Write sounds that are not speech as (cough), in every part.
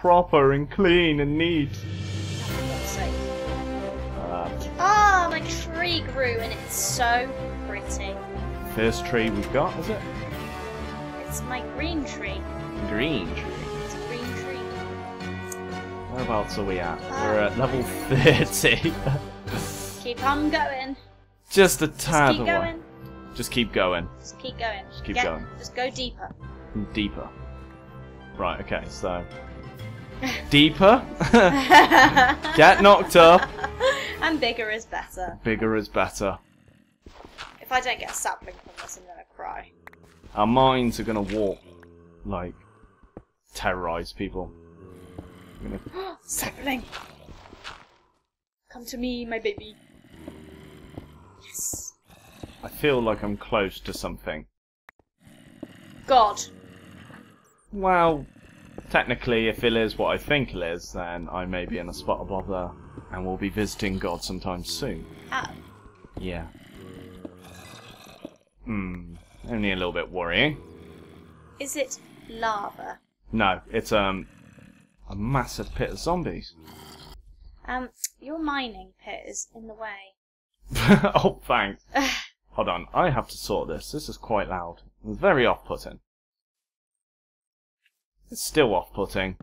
proper and clean and neat. For God's. Uh, Ah, my tree grew and it's so pretty. first tree we've got, is it? It's my green tree. Green tree. It's a green tree. Whereabouts are we at? We're at level 30. (laughs) Keep on going. Just a Just tad keep away. going. Just keep going. Just keep going. Just keep Get- going. Just go deeper. Deeper. Right, okay, so. Deeper? (laughs) Get knocked up. and bigger is better. Bigger is better. If I don't get a sapling from this, I'm gonna cry. Our minds are gonna warp. Like, terrorize people. Gonna- (gasps) sapling! Come to me, my baby. Yes. I feel like I'm close to something. God. Well, technically, if it is what I think it is, then I may be in a spot above there, and we'll be visiting God sometime soon. Oh. Yeah. Hmm. Only a little bit worrying. Is it lava? No, it's um a massive pit of zombies. Um, your mining pit is in the way. (laughs) oh, thanks. (sighs) Hold on, I have to sort this. This is quite loud. Very off-putting. It's still off-putting.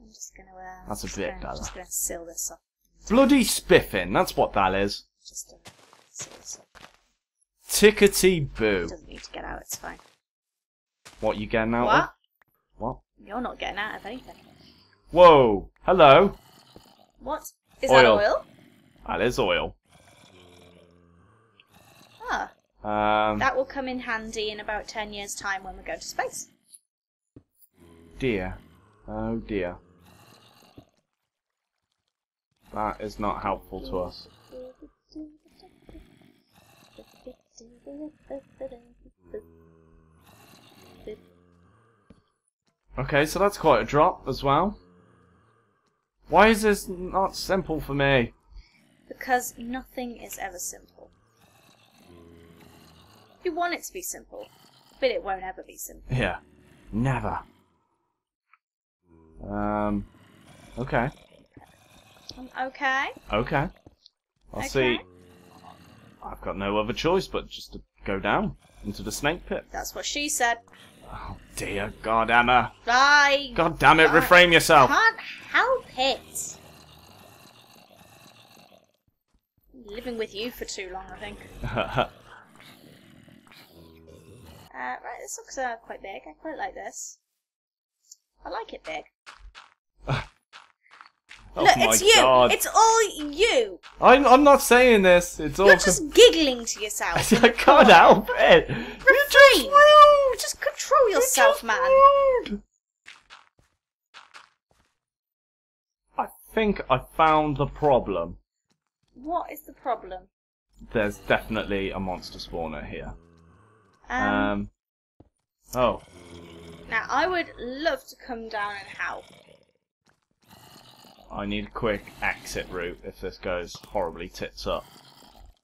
I'm just gonna, uh... That's a bit gonna, better. just gonna seal this up. Bloody spiffing, that's what that is. Just uh, seal this up. Tickety boo. doesn't need to get out, it's fine. What you getting out What? of? What? You're not getting out of anything. Whoa! Hello! What? Is that Oil. oil? That is oil. Ah, Um, that will come in handy in about 10 years' time when we go to space. Dear. Oh dear. That is not helpful to us. Okay, so that's quite a drop as well. Why is this not simple for me? Because nothing is ever simple. You want it to be simple, but it won't ever be simple. Yeah. Never. Um. Okay. Um, okay. Okay. I'll Okay. see. I've got no other choice but just to go down into the snake pit. That's what she said. Oh dear God, Emma. I God damn it, yourself. can't help it. Living with you for too long, I think. (laughs) Uh, right, this looks uh, quite big. I quite like this. I like it big. Oh Look, it's you. God. It's all you. I'm, I'm not saying this. It's all. You're just giggling to yourself. (laughs) I can't help it. You're just rude. Just control yourself, Just man. rude. I think I found the problem. What is the problem? There's definitely a monster spawner here. Um, Um. Oh. now, I would love to come down and help. I need a quick exit route if this goes horribly tits up.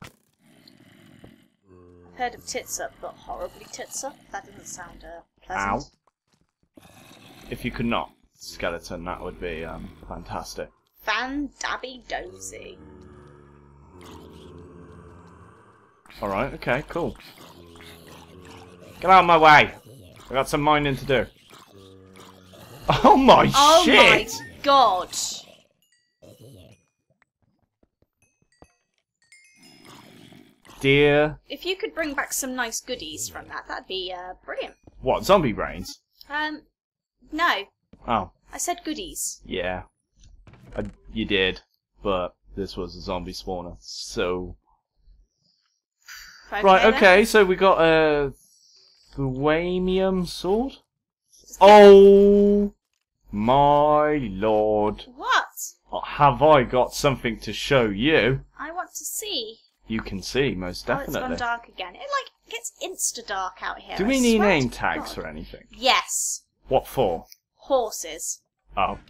I've heard of tits up, but horribly tits up. That doesn't sound uh, Ow. pleasant. If you could not skeleton, that would be um, fantastic. Fan dabby dozy. Alright, okay, cool. Get out of my way! I got some mining to do. (laughs) Oh my Oh shit! my god! Dear. If you could bring back some nice goodies from that, that'd be uh, brilliant. What, zombie brains? Um, no, Oh, I said goodies. yeah. I, you did, but this was a zombie spawner, so. Okay, right, then. okay, so we got a. Thaumium sword? Oh my lord. What? Have I got something to show you? I want to see. You can see, most Oh, it's definitely. gone dark again. It like gets insta dark out here. Do I we need name tags God. for anything? Yes, What for? horses. Oh.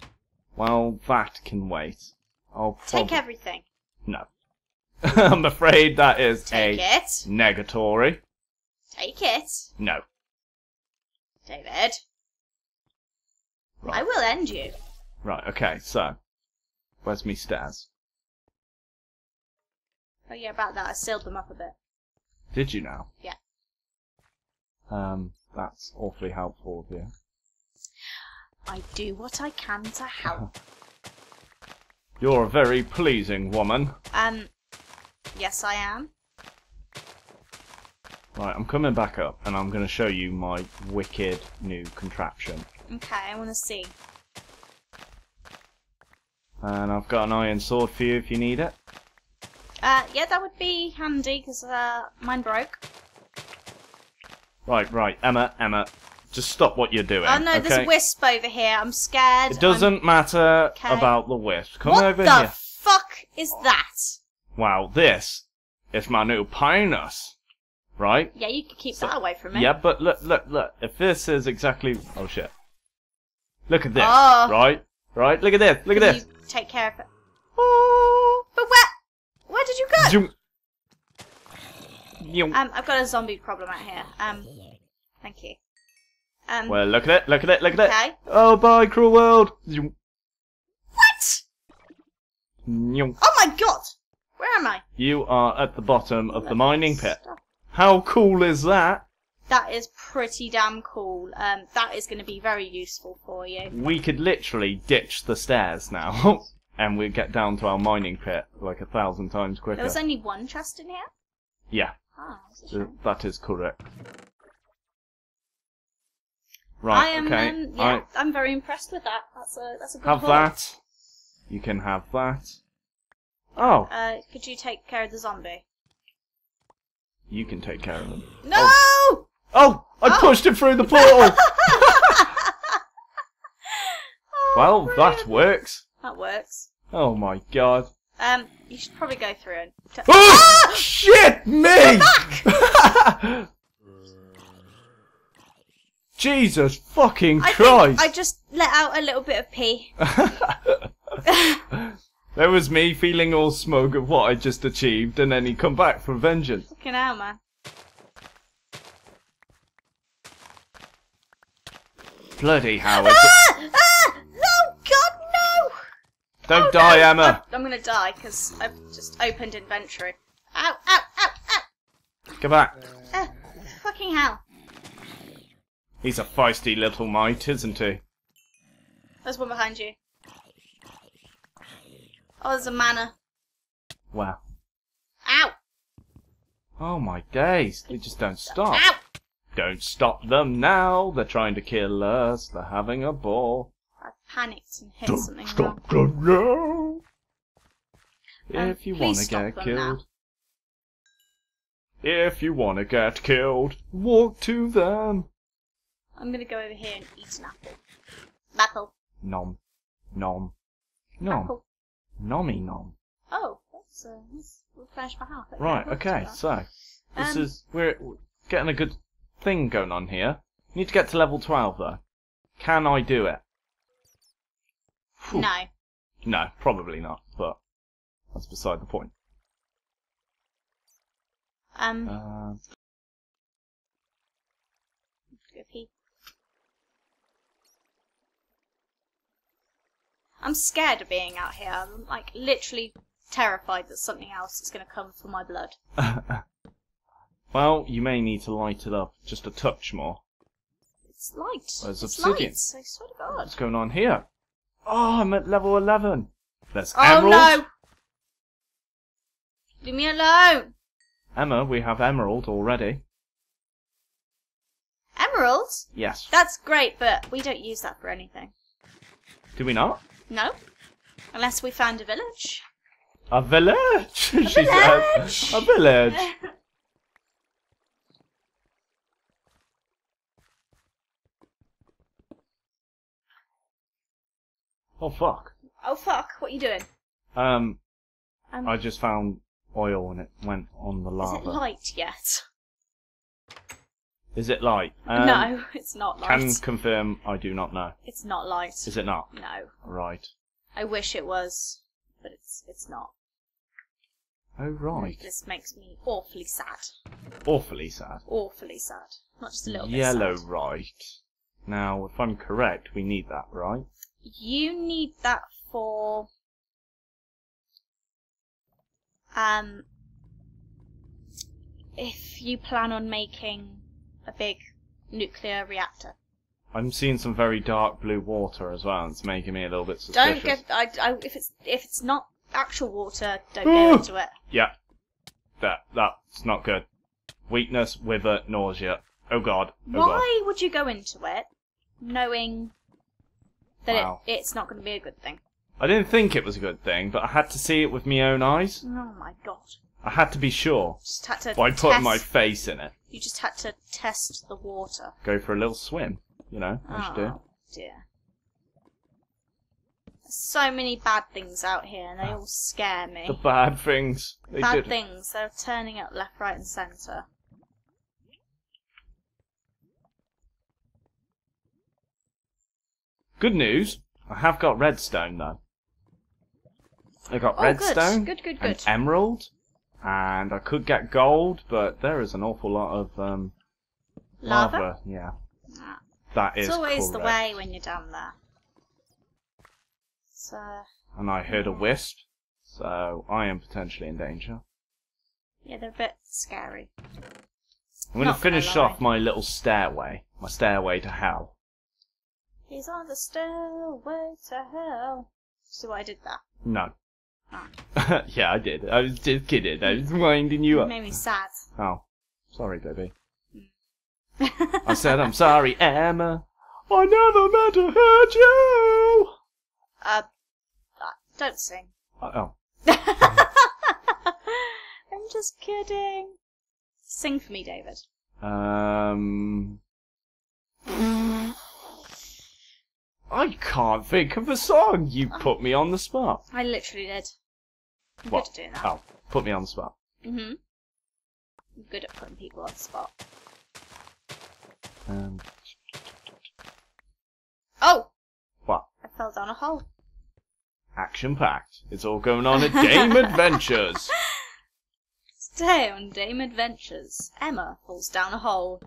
Well, that can wait. I'll Take prob- everything. No. (laughs) I'm afraid that is Take a it. negatory. Take it, No. David. Right. I will end you. Right, okay, so. Where's me stairs? Oh yeah, about that. I sealed them up a bit. Did you now? Yeah. Um, that's awfully helpful of you. I do what I can to help. (laughs) You're a very pleasing woman. um, yes, I am. Right, I'm coming back up and I'm going to show you my wicked new contraption. Okay, I want to see. And I've got an iron sword for you if you need it. Uh, yeah, that would be handy because uh, mine broke. Right, right, Emma, Emma, just stop what you're doing. oh no, okay? there's a wisp over here. I'm scared. It doesn't matter Okay. about the wisp. Come what over here. What the fuck is that? Wow, this is my new penis. Right? Yeah, you can keep So- that away from me. Yeah, but look, look, look. If this is exactly. Oh shit. Look at this. Oh. Right? Right? Look at this. Look at this. Take care of it. Oh, but where? Where did you go? Zoom. Um, I've got a zombie problem out here. Um, thank you. Um, Well, look at it. Look at it. Look at it. okay. Oh, bye, cruel world. Zoom. What? Yoom. Oh my god! Where am I? You are at the bottom of the mining pit. stop. How cool is that? That is pretty damn cool. Um, that is going to be very useful for you. We could literally ditch the stairs now, (laughs) and we'd get down to our mining pit like a thousand times quicker. There was only one chest in here. Yeah, Ah, that's a th- that is correct. Right, I am. okay. Um, yeah, I, am very impressed with that. That's a that's a good. Have haul. that. You can have that. Oh, Uh, could you take care of the zombie? you can take care of them. No! Oh, I Oh. pushed him through the portal! Oh, (laughs) well, that brilliant. works. That works. Oh my god. Um, you should probably go through and. T- Oh, shit, me! (laughs) Jesus fucking I Christ! I just let out a little bit of pee. (laughs) (laughs) there was me feeling all smug of what I just achieved, and then he come back for vengeance. Fucking hell, man. Bloody Howard! Ah! Ah! No! God, no! Don't Oh, die, no. Emma. I'm, I'm gonna die because I've just opened inventory. Ow! Ow! Ow! Ow! Come back. Uh, fucking hell! He's a feisty little mite, isn't he? There's one behind you. Oh, there's a manor. Wow. Ow! Oh my days! They just don't stop. Ow! Don't stop them now! They're trying to kill us. They're having a ball. I panicked and hit Don't something wrong. stop them now! Um, If you want to get killed. If you want to get killed, walk to them. I'm gonna go over here and eat an apple. Apple. Nom. Nom. Nom. Apple. Nommy nom. Oh, that's, uh, that's finish my half. Right, okay, so. This Um, is. We're we're getting a good thing going on here. Need to get to level 12 though. Can I do it? No. No, probably not, but that's beside the point. Um, Uh, go pee. I'm scared of being out here. I'm like literally terrified that something else is going to come for my blood. (laughs) well, you may need to light it up just a touch more. It's light. There's it's obsidian. light. I swear to God. What's going on here? Oh, I'm at level 11. There's Oh emerald. no! Leave me alone. Emma, we have emerald already. Emeralds? Yes. That's great, but we don't use that for anything. Do we not? No? Unless we found a village. A village, (laughs) she village. A village. (laughs) Oh fuck. oh fuck, what are you doing? Um, Um, I just found oil and it went on the is lava. it light yet? Is it light? Um, no, it's not light. Can confirm I do not know. It's not light. Is it not? No. Right. I wish it was, but it's it's not. Oh right. This makes me awfully sad. Awfully sad. Awfully sad. Not just a little bit Yellow sad. right. Now, if I'm correct, we need that, right? You need that for um if you plan on making a big nuclear reactor. I'm seeing some very dark blue water as well, and it's making me a little bit suspicious. Don't get I, I if it's if it's not actual water, don't go into it. Yeah. That, that's not good. Weakness, wither, nausea. Oh god. Oh god. Why would you go into it knowing that Wow. it, it's not going to be a good thing? I didn't think it was a good thing, but I had to see it with my own eyes. Oh my god! I had to be sure. Just had to By putting my face in it. You just had to test the water. Go for a little swim. You know, I should do. Oh dear. There's so many bad things out here, and they all scare me. The bad things. They bad did. things. They're turning up left, right, and centre. Good news. I have got redstone though. I got Oh, redstone good, good, good, and emerald, and I could get gold, but there is an awful lot of um, Lava. Yeah, Ah. that is It's always the way when you're down there. So And I heard a wisp, so I am potentially in danger. yeah, they're a bit scary. I'm going Not to gonna finish off my little stairway, my stairway to hell. He's on the stairway to hell. See what I did there? No. Ah. (laughs) yeah, I did. I was just kidding. I was winding you It up. made me sad. Oh, sorry, baby. I said I'm (laughs) sorry, Emma. I never meant to hurt you. uh, uh, don't sing. Oh, (laughs) I'm just kidding. Sing for me, David. um, I can't think of a song. You put me on the spot. I literally did. I'm What? good at doing that. Oh, put me on the spot. Mm-hmm. I'm good at putting people on the spot. Um, Oh, what? I fell down a hole. Action packed. It's all going on at DaEm (laughs) Adventures. Today on DaEm Adventures, Emma falls down a hole.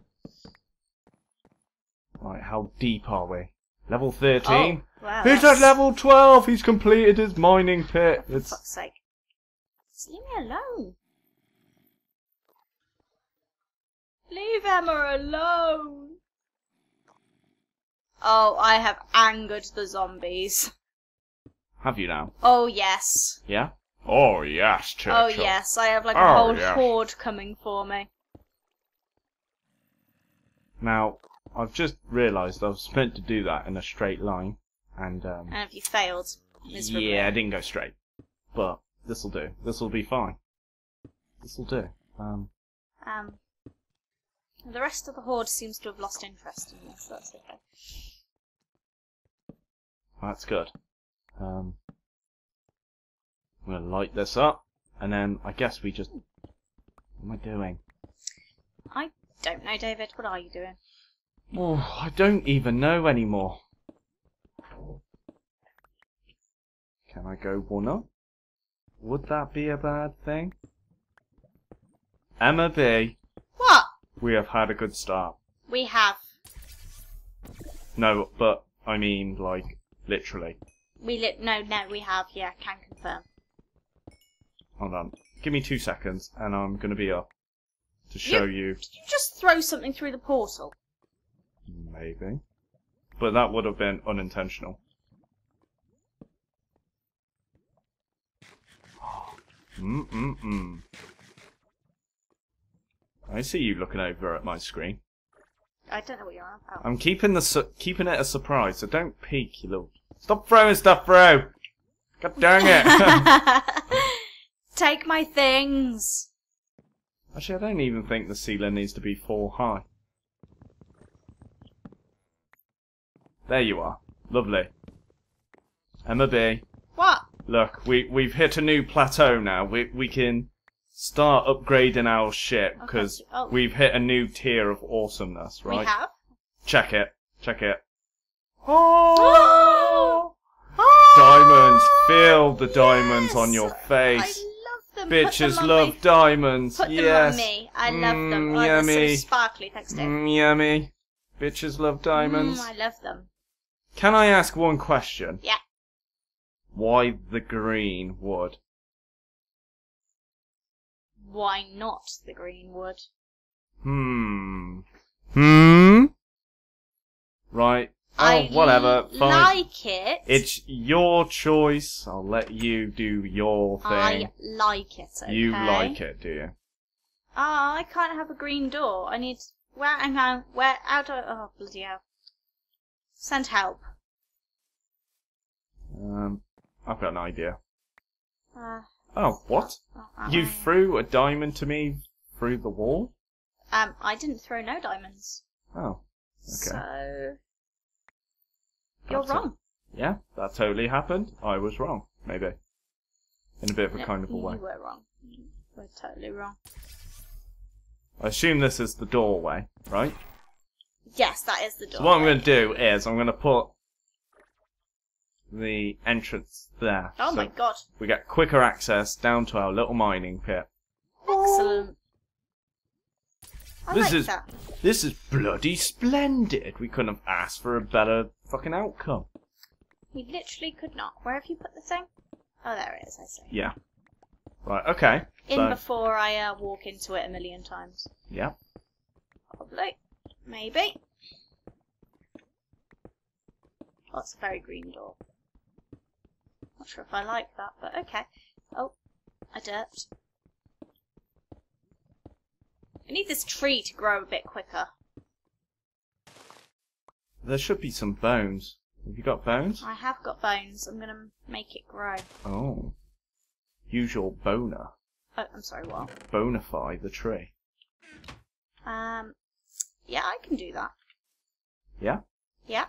Right, how deep are we? Level 13? Oh, wow. He's that's- at level 12! He's completed his mining pit! For It's fuck's sake. Just leave me alone. Leave Emma alone. Oh, I have angered the zombies. Have you now? Oh, yes. Yeah? Oh, yes, Churchill. Oh, yes. I have like a Oh, whole yes. horde coming for me. Now, I've just realised I was meant to do that in a straight line, and, um, And have you failed miserably? yeah, I didn't go straight. But, this'll do. This'll be fine. This'll do. Um, Um, the rest of the horde seems to have lost interest in this. That's okay. that's good. Um, I'm gonna light this up, and then I guess we just... What am I doing? I don't know, David. What are you doing? Oh, I don't even know anymore. Can I go one up? Would that be a bad thing? Emma B, What? we have had a good start. We have. No, but I mean, like, literally. We li- no, no, we have. Yeah, can confirm. Hold on. Give me two seconds, and I'm gonna be up to show you. Did you just throw something through the portal? Maybe. But that would have been unintentional. Mm-mm-mm. I see you looking over at my screen. I don't know what you're on about. I'm keeping the su- keeping it a surprise, so don't peek, you little. Stop throwing stuff through. God dang it! (laughs) Take my things. Actually, I don't even think the ceiling needs to be four high. There you are. Lovely. Emma B. What? Look, we we've hit a new plateau now. We we can start upgrading our ship because so- oh. we've hit a new tier of awesomeness, right? We have. Check it. Check it. (gasps) Oh! (gasps) diamonds. Feel the diamonds on your Yes! face. I love them. Bitches Put them on love my- diamonds. Put them yes. on me. I love them. Mm, Oh, they're yummy. so sparkly. Thanks, Dave. Mm, yummy. Bitches love diamonds. Mm, I love them. Can I ask one question? Yeah. Why the green wood? Why not the green wood? Hmm. Hmm? Right. Oh, I whatever. Fine. like it. It's your choice. I'll let you do your thing. I like it. Okay? You like it, do you? Ah, I can't have a green door. I need. Where? Hang on. Where? How do? I, oh bloody hell! Send help. Um, I've got an idea. Uh, Oh, what? oh, You uh, threw a diamond to me through the wall? Um, I didn't throw no diamonds. Oh, okay. So you're That's it. wrong. yeah, that totally happened. I was wrong, maybe. In a bit of a No, kind of a you way. were wrong. You were totally wrong. I assume this is the doorway, right? Yes, that is the door. So what I'm going to do is I'm going to put the entrance there. Oh so my god! We get quicker access down to our little mining pit. Excellent. I This like is- that. This is bloody splendid. We couldn't have asked for a better fucking outcome. We literally could not. Where have you put the thing? Oh, there it is. I see. Yeah. Right. Okay. In so, before I uh, walk into it a million times. yeah. Probably. Maybe. Oh, it's a very green door. Not sure if I like that, but okay. Oh, I derped. I need this tree to grow a bit quicker. There should be some bones. Have you got bones? I have got bones. I'm gonna make it grow. Oh. Use your boner. Oh, I'm sorry, what? Bonify the tree. Um, yeah, I can do that. Yeah? Yeah.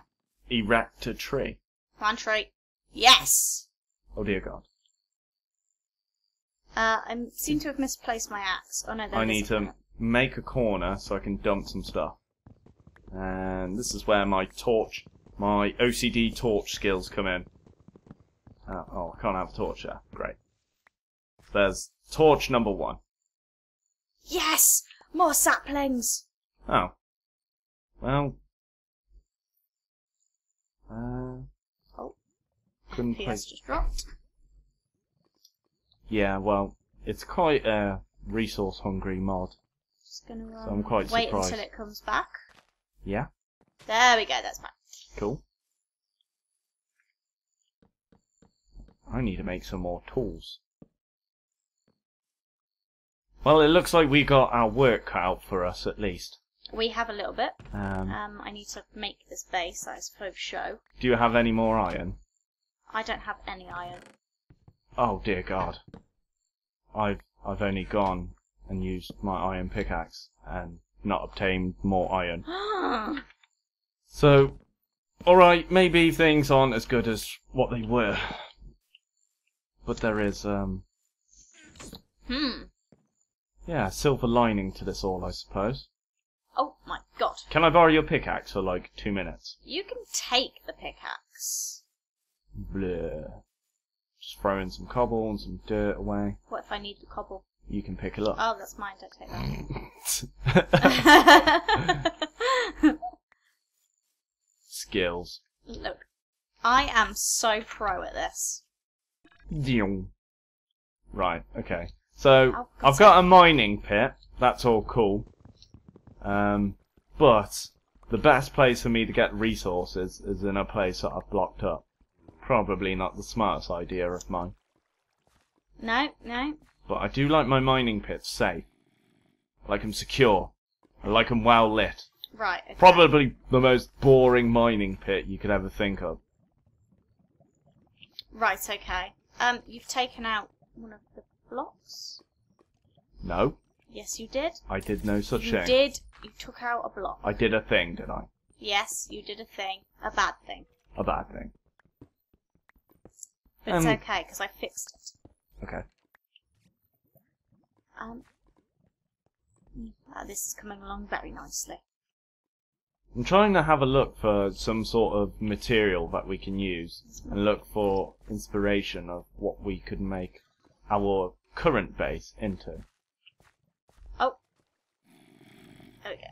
Erect a tree. Plant tree. Yes! Oh dear God. Uh, I seem to have misplaced my axe. Oh no, there I is need to make a corner so I can dump some stuff. And this is where my torch, my OCD torch skills come in. Uh, oh, I can't have a torch there. Great. There's torch number one. Yes! More saplings! Oh. Well. Uh. Oh. Couldn't PS place. just dropped. Yeah, well, it's quite a resource hungry mod. Just gonna um, So I'm quite wait surprised. until it comes back. Yeah, There we go, that's back. cool. I need to make some more tools. Well, it looks like we got our work cut out for us at least. We have a little bit. Um, Um, I need to make this base, I suppose, show. do you have any more iron? I don't have any iron. Oh dear God. I've I've only gone and used my iron pickaxe and not obtained more iron. (gasps) So, alright, maybe things aren't as good as what they were. But there is, um, hmm. yeah, silver lining to this all, I suppose. Oh my god. Can I borrow your pickaxe for like two minutes? You can take the pickaxe. Bleh. Just throw in some cobble and some dirt away. What if I need the cobble? You can pick it up. Oh, that's mine, don't take that. (laughs) Skills. Look, I am so pro at this. Right, okay. So, I've got a mining pit. That's all cool. Um, but the best place for me to get resources is in a place that I've blocked up. Probably not the smartest idea of mine. No, no. But I do like my mining pits safe. I like them secure. I like them well lit. Right. Okay. Probably the most boring mining pit you could ever think of. Right, okay. Um, you've taken out one of the blocks? No, Yes, you did. I did no such you thing. did. You took out a block. I did a thing, did I? Yes, you did a thing. A bad thing. A bad thing. But it's Um, okay, because I fixed it. Okay. Um, mm, ah, this is coming along very nicely. I'm trying to have a look for some sort of material that we can use and look for inspiration of what we could make our current base into. Oh. Go.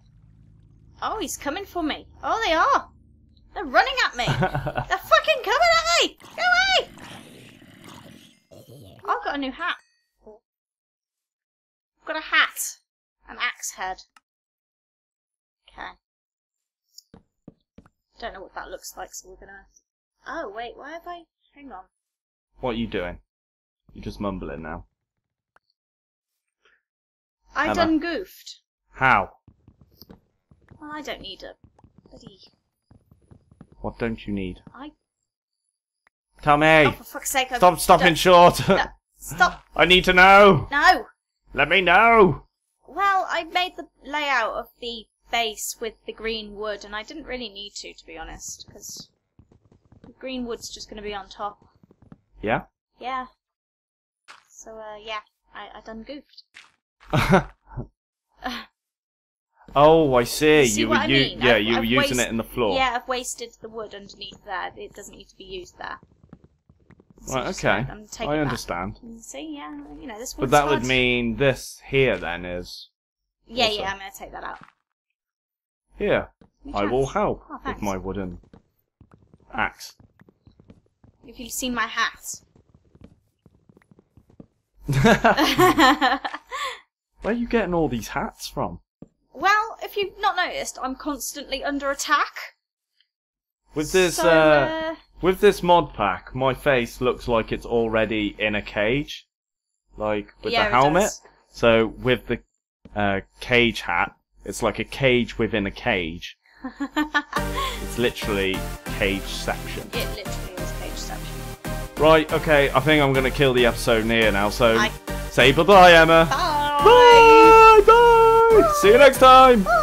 Oh, he's coming for me. Oh, they are. They're running at me. (laughs) They're fucking coming at me. Go away. I've got a new hat. I've got a hat. An axe head. Okay. Don't know what that looks like, so we're gonna. Oh wait, why have I? Hang on. what are you doing? You're just mumbling now. I Emma. done goofed. How? Well, I don't need a bloody. What don't you need? I. Tell me! Oh, for fuck's sake! Stop stopping short! No, Stop! (laughs) I need to know! No. Let me know! Well, I made the layout of the base with the green wood, and I didn't really need to, to be honest, because the green wood's just going to be on top. Yeah? Yeah. So, uh, yeah, I, I done goofed. (laughs) (laughs) oh, I see. See you were I mean? yeah, I've- you were I've using it in the floor. Yeah, I've wasted the wood underneath there. It doesn't need to be used there. So Right, okay. like, I understand. See, yeah, you know, this But that would mean this here then is Yeah, awesome. yeah, I'm going to take that out. here. I will help Oh, with my wooden axe. If you've seen my hat. (laughs) (laughs) Where are you getting all these hats from? Well, if you've not noticed, I'm constantly under attack. With this So, uh, uh, with this mod pack, my face looks like it's already in a cage, like with yeah, the helmet. So with the uh, cage hat, it's like a cage within a cage. (laughs) It's literally cageception. It literally is page section. Right, okay, I think I'm gonna kill the episode near now, so Bye. say bye bye, Emma. Bye. Bye! See you next time!